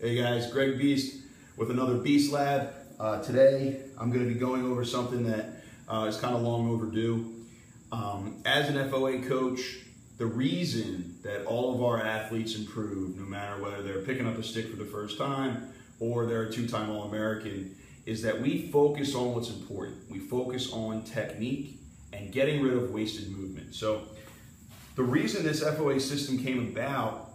Hey guys, Greg Beast with another Beast Lab. Uh, today I'm going to be going over something that uh, is kind of long overdue. Um, as an FOA coach, the reason that all of our athletes improve, no matter whether they're picking up a stick for the first time or they're a two-time All-American, is that we focus on what's important. We focus on technique and getting rid of wasted movement. So the reason this FOA system came about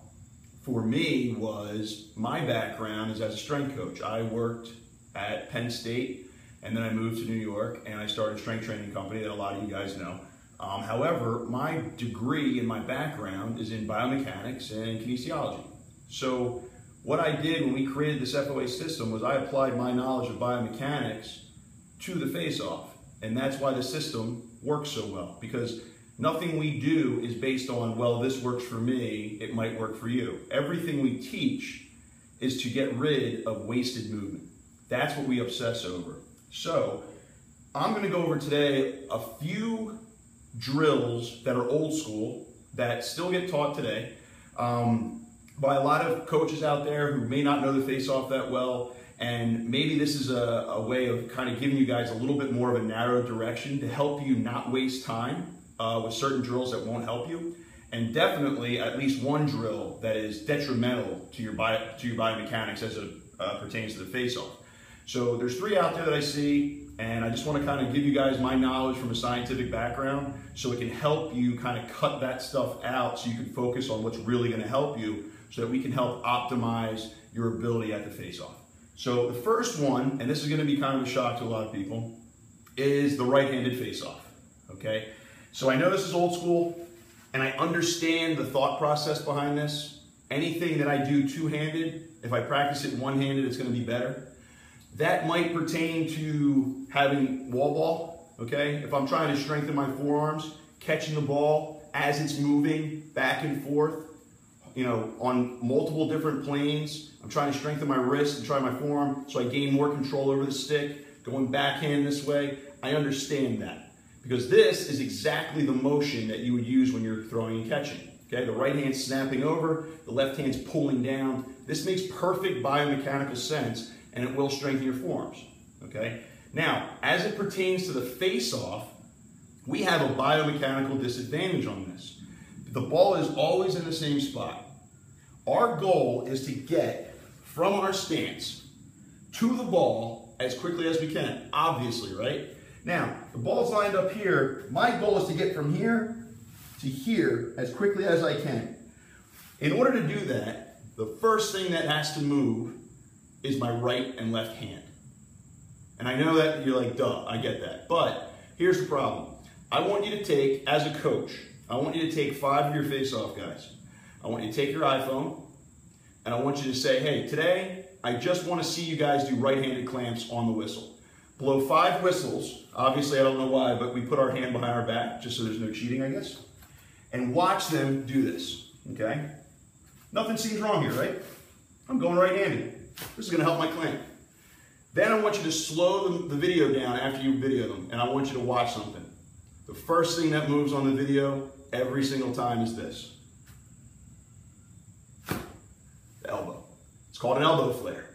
for me was my background is as a strength coach. I worked at Penn State and then I moved to New York and I started a strength training company that a lot of you guys know. Um, however, my degree and my background is in biomechanics and kinesiology. So what I did when we created this FOA system was I applied my knowledge of biomechanics to the face-off. And that's why the system works so well because Nothing we do is based on, well, this works for me, it might work for you. Everything we teach is to get rid of wasted movement. That's what we obsess over. So, I'm going to go over today a few drills that are old school that still get taught today um, by a lot of coaches out there who may not know the face off that well. And maybe this is a, a way of kind of giving you guys a little bit more of a narrow direction to help you not waste time uh, with certain drills that won't help you, and definitely at least one drill that is detrimental to your bio, to your biomechanics as it uh, pertains to the face-off. So there's three out there that I see, and I just want to kind of give you guys my knowledge from a scientific background so it can help you kind of cut that stuff out so you can focus on what's really going to help you so that we can help optimize your ability at the face-off. So the first one, and this is going to be kind of a shock to a lot of people, is the right-handed face-off, okay? So I know this is old school, and I understand the thought process behind this. Anything that I do two-handed, if I practice it one-handed, it's gonna be better. That might pertain to having wall ball, okay? If I'm trying to strengthen my forearms, catching the ball as it's moving back and forth, you know, on multiple different planes. I'm trying to strengthen my wrist and try my forearm so I gain more control over the stick, going backhand this way. I understand that because this is exactly the motion that you would use when you're throwing and catching. Okay, the right hand's snapping over, the left hand's pulling down. This makes perfect biomechanical sense and it will strengthen your forearms. Okay, now as it pertains to the face-off, we have a biomechanical disadvantage on this. The ball is always in the same spot. Our goal is to get from our stance to the ball as quickly as we can, obviously, right? Now, the ball's lined up here. My goal is to get from here to here as quickly as I can. In order to do that, the first thing that has to move is my right and left hand. And I know that you're like, duh, I get that. But here's the problem. I want you to take, as a coach, I want you to take five of your face-off guys. I want you to take your iPhone, and I want you to say, hey, today, I just want to see you guys do right-handed clamps on the whistle blow five whistles. Obviously, I don't know why, but we put our hand behind our back just so there's no cheating, I guess. And watch them do this, okay? Nothing seems wrong here, right? I'm going right-handed. This is gonna help my client. Then I want you to slow the, the video down after you video them, and I want you to watch something. The first thing that moves on the video every single time is this. The elbow. It's called an elbow flare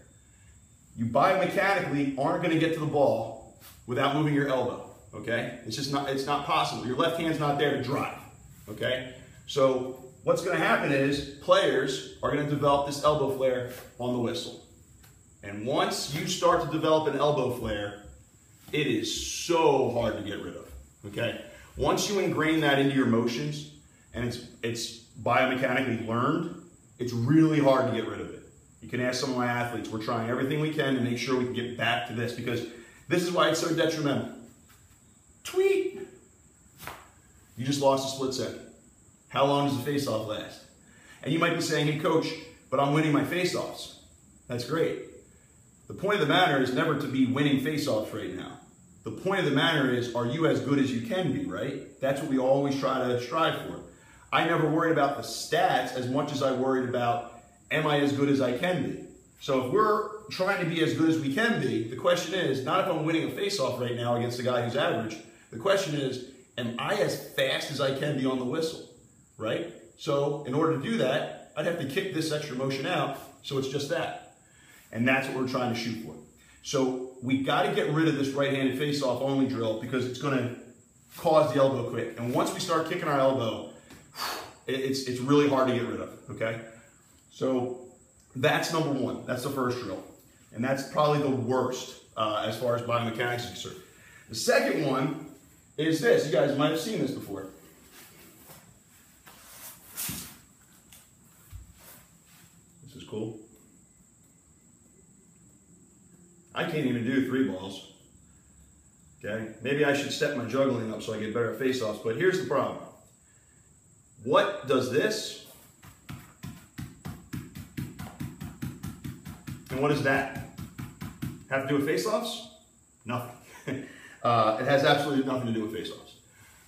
you biomechanically aren't going to get to the ball without moving your elbow. Okay, it's just not it's not possible. Your left hand's not there to drive. Okay, so what's going to happen is players are going to develop this elbow flare on the whistle, and once you start to develop an elbow flare, it is so hard to get rid of. Okay, once you ingrain that into your motions and it's it's biomechanically learned, it's really hard to get rid of it. You can ask some of my athletes. We're trying everything we can to make sure we can get back to this because this is why it's so detrimental. Tweet. You just lost a split second. How long does the face-off last? And you might be saying, hey, coach, but I'm winning my face-offs. That's great. The point of the matter is never to be winning face-offs right now. The point of the matter is, are you as good as you can be, right? That's what we always try to strive for. I never worried about the stats as much as I worried about am I as good as I can be? So if we're trying to be as good as we can be, the question is not if I'm winning a face-off right now against a guy who's average. The question is, am I as fast as I can be on the whistle, right? So in order to do that, I'd have to kick this extra motion out, so it's just that. And that's what we're trying to shoot for. So we got to get rid of this right-handed face-off only drill because it's going to cause the elbow kick. And once we start kicking our elbow, it's, it's really hard to get rid of, okay? So that's number one. That's the first drill. And that's probably the worst uh, as far as biomechanics is concerned. The second one is this. You guys might have seen this before. This is cool. I can't even do three balls. Okay, maybe I should step my juggling up so I get better at face-offs, but here's the problem. What does this? And what is that? Have to do with face-offs? Nothing. uh, it has absolutely nothing to do with face-offs.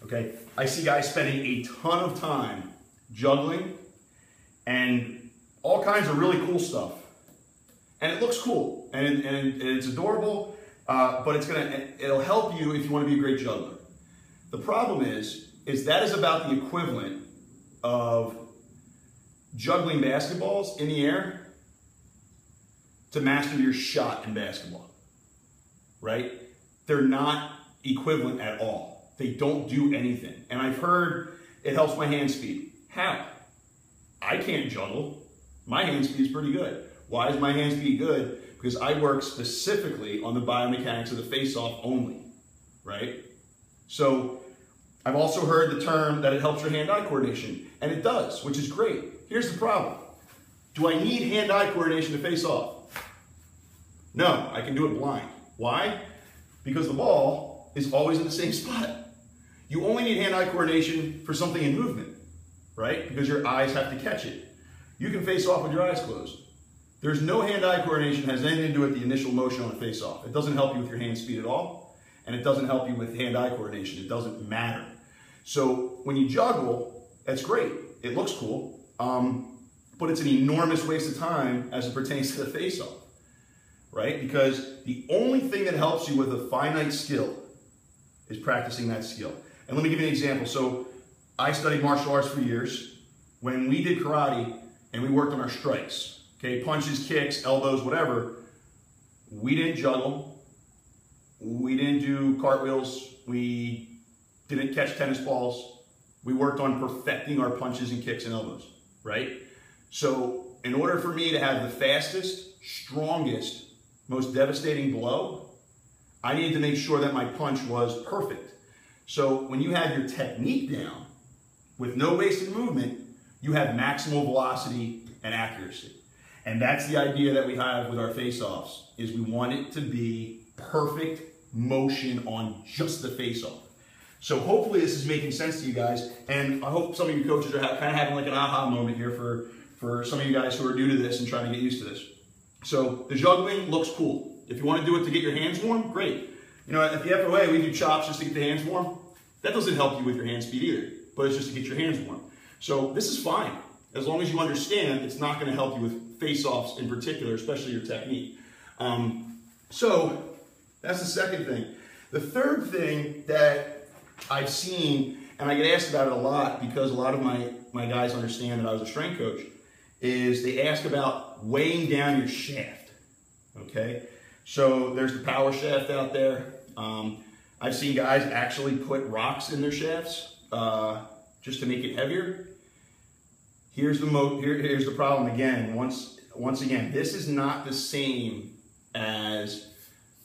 Okay, I see guys spending a ton of time juggling and all kinds of really cool stuff. And it looks cool and, and, and it's adorable uh, but it's gonna it'll help you if you want to be a great juggler. The problem is, is that is about the equivalent of juggling basketballs in the air to master your shot in basketball. Right? They're not equivalent at all. They don't do anything. And I've heard it helps my hand speed. How? I can't juggle. My hand speed is pretty good. Why is my hand speed good? because I work specifically on the biomechanics of the face-off only, right? So I've also heard the term that it helps your hand-eye coordination, and it does, which is great. Here's the problem. Do I need hand-eye coordination to face off? No, I can do it blind. Why? Because the ball is always in the same spot. You only need hand-eye coordination for something in movement, right? Because your eyes have to catch it. You can face off with your eyes closed. There's no hand-eye coordination has anything to do with the initial motion on a face-off. It doesn't help you with your hand speed at all, and it doesn't help you with hand-eye coordination. It doesn't matter. So when you juggle, that's great. It looks cool, um, but it's an enormous waste of time as it pertains to the face-off, right? Because the only thing that helps you with a finite skill is practicing that skill. And let me give you an example. So I studied martial arts for years. When we did karate and we worked on our strikes, okay, punches, kicks, elbows, whatever, we didn't juggle. We didn't do cartwheels. We didn't catch tennis balls. We worked on perfecting our punches and kicks and elbows, right? So in order for me to have the fastest, strongest, most devastating blow, I needed to make sure that my punch was perfect. So when you have your technique down, with no wasted movement, you have maximal velocity and accuracy. And that's the idea that we have with our face-offs, is we want it to be perfect motion on just the face-off. So hopefully this is making sense to you guys, and I hope some of you coaches are kind of having like an aha moment here for, for some of you guys who are new to this and trying to get used to this. So the juggling looks cool. If you want to do it to get your hands warm, great. You know, at the FOA, we do chops just to get the hands warm. That doesn't help you with your hand speed either, but it's just to get your hands warm. So this is fine. As long as you understand, it's not going to help you with face-offs in particular, especially your technique. Um, so that's the second thing. The third thing that I've seen, and I get asked about it a lot because a lot of my, my guys understand that I was a strength coach, is they ask about weighing down your shaft, okay? So there's the power shaft out there. Um, I've seen guys actually put rocks in their shafts uh, just to make it heavier. Here's the mo here, here's the problem again. Once once again, this is not the same as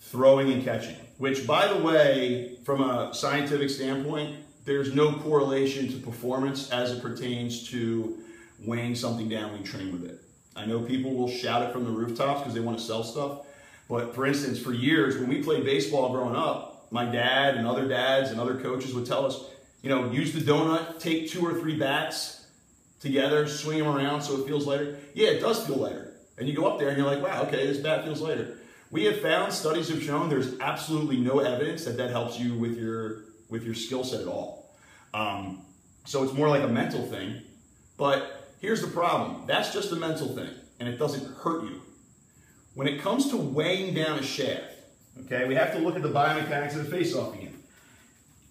throwing and catching. Which, by the way, from a scientific standpoint, there's no correlation to performance as it pertains to weighing something down when you train with it. I know people will shout it from the rooftops because they want to sell stuff. But for instance, for years, when we played baseball growing up, my dad and other dads and other coaches would tell us, you know, use the donut, take two or three bats, together, swing them around so it feels lighter? Yeah, it does feel lighter. And you go up there and you're like, wow, okay, this bat feels lighter. We have found, studies have shown, there's absolutely no evidence that that helps you with your, with your skill set at all. Um, so it's more like a mental thing. But here's the problem. That's just a mental thing, and it doesn't hurt you. When it comes to weighing down a shaft, okay, we have to look at the biomechanics of the face-off again.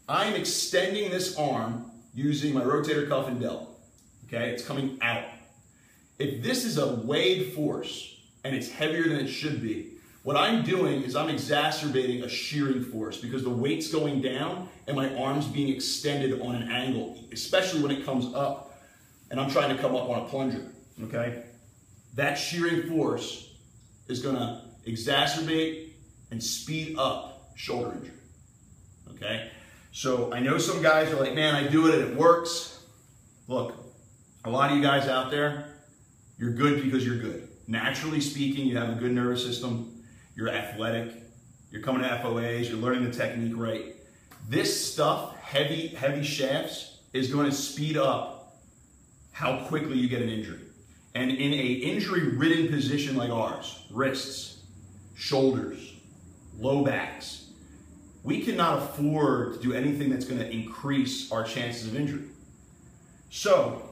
I'm extending this arm using my rotator cuff and delt. Okay, it's coming out. If this is a weighed force, and it's heavier than it should be, what I'm doing is I'm exacerbating a shearing force because the weight's going down and my arm's being extended on an angle, especially when it comes up and I'm trying to come up on a plunger, okay? That shearing force is gonna exacerbate and speed up shoulder injury, okay? So I know some guys are like, man, I do it and it works. Look, a lot of you guys out there, you're good because you're good. Naturally speaking, you have a good nervous system, you're athletic, you're coming to FOAs, you're learning the technique right. This stuff, heavy, heavy shafts, is going to speed up how quickly you get an injury. And in a injury-ridden position like ours, wrists, shoulders, low backs, we cannot afford to do anything that's going to increase our chances of injury. So,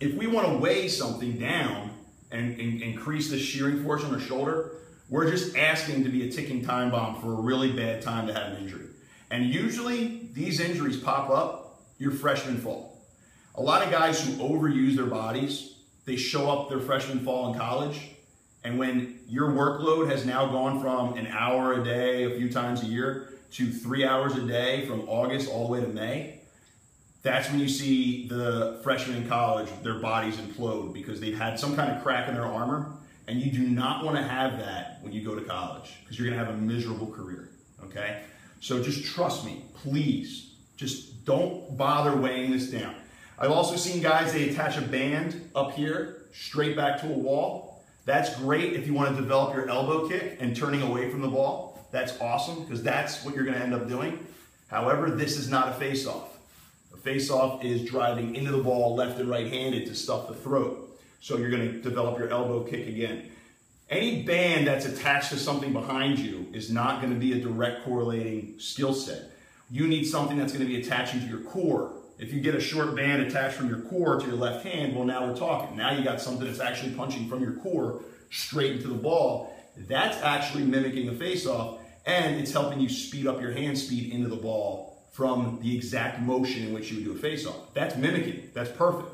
if we want to weigh something down and, and increase the shearing force on our shoulder, we're just asking to be a ticking time bomb for a really bad time to have an injury. And usually these injuries pop up your freshman fall. A lot of guys who overuse their bodies, they show up their freshman fall in college. And when your workload has now gone from an hour a day, a few times a year, to three hours a day from August all the way to May, that's when you see the freshmen in college, their bodies implode because they've had some kind of crack in their armor and you do not want to have that when you go to college because you're going to have a miserable career. Okay? So just trust me, please. Just don't bother weighing this down. I've also seen guys, they attach a band up here, straight back to a wall. That's great if you want to develop your elbow kick and turning away from the ball. That's awesome because that's what you're going to end up doing. However, this is not a face-off. A face-off is driving into the ball left and right-handed to stuff the throat. So you're going to develop your elbow kick again. Any band that's attached to something behind you is not going to be a direct correlating skill set. You need something that's going to be attaching to your core. If you get a short band attached from your core to your left hand, well, now we're talking. Now you got something that's actually punching from your core straight into the ball. That's actually mimicking a face-off, and it's helping you speed up your hand speed into the ball from the exact motion in which you would do a face-off. That's mimicking. That's perfect.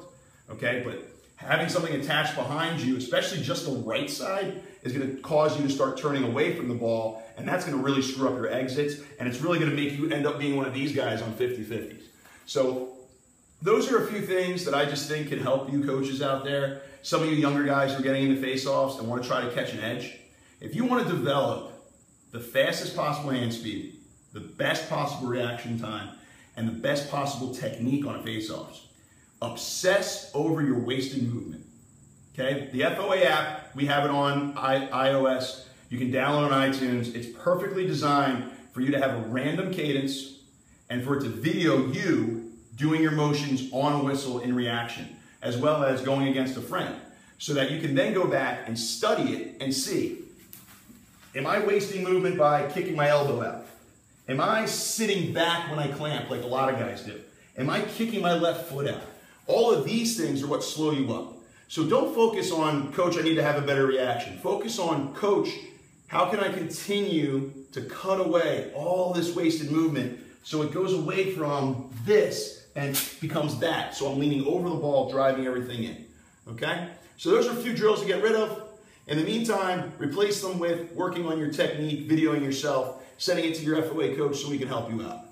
Okay, but having something attached behind you, especially just the right side, is going to cause you to start turning away from the ball, and that's going to really screw up your exits, and it's really going to make you end up being one of these guys on 50-50s. So those are a few things that I just think can help you coaches out there. Some of you younger guys who are getting into face-offs and want to try to catch an edge. If you want to develop the fastest possible hand speed, the best possible reaction time, and the best possible technique on face-offs, obsess over your wasted movement. Okay, the FOA app, we have it on I iOS. You can download on iTunes. It's perfectly designed for you to have a random cadence and for it to video you doing your motions on a whistle in reaction, as well as going against a friend, so that you can then go back and study it and see, am I wasting movement by kicking my elbow out? Am I sitting back when I clamp like a lot of guys do? Am I kicking my left foot out? All of these things are what slow you up. So don't focus on, coach, I need to have a better reaction. Focus on, coach, how can I continue to cut away all this wasted movement so it goes away from this and becomes that. So I'm leaning over the ball, driving everything in. Okay? So those are a few drills to get rid of. In the meantime, replace them with working on your technique, videoing yourself, sending it to your FOA coach so we can help you out.